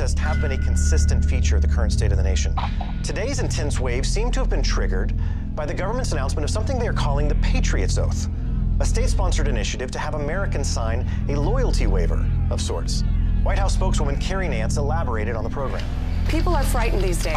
protests have been a consistent feature of the current state of the nation. Today's intense wave seemed to have been triggered by the government's announcement of something they are calling the Patriots Oath, a state sponsored initiative to have Americans sign a loyalty waiver of sorts. White House spokeswoman Carrie Nance elaborated on the program. People are frightened these days.